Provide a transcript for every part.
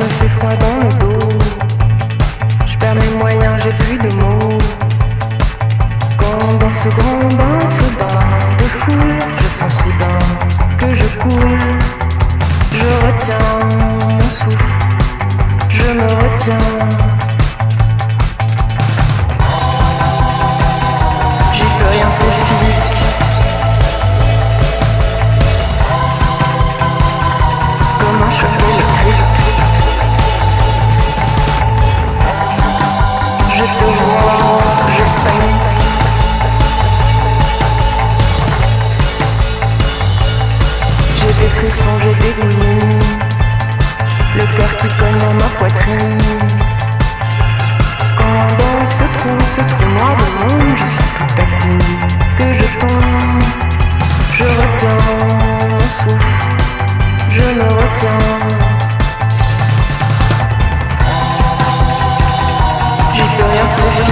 me fait froid dans le dos. Je perds mes moyens, j'ai plus de mots. Quand dans ce grand bain, ce bain de foule, je sens soudain que je coule. Je retiens mon souffle, je me retiens. Ce trou, noir de monde, je sens tout à coup que je tombe. Je retiens mon souffle, je me retiens. J'y peux rien, c'est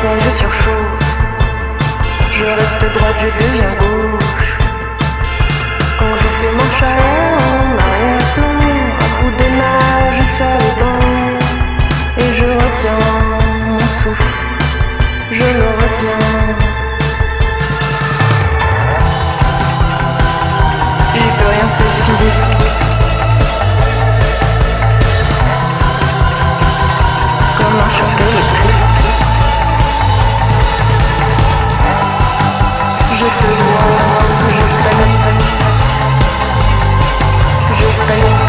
sang-froid, je surchauffe. Je reste droite, je deviens gauche. Quand je fais mon arrière en arrière-plan, à bout de nage, je serre. Et je retiens mon souffle, je me retiens. J'y peux rien, c'est physique. Comme un choc électrique. Je te vois, je panique. Je panique.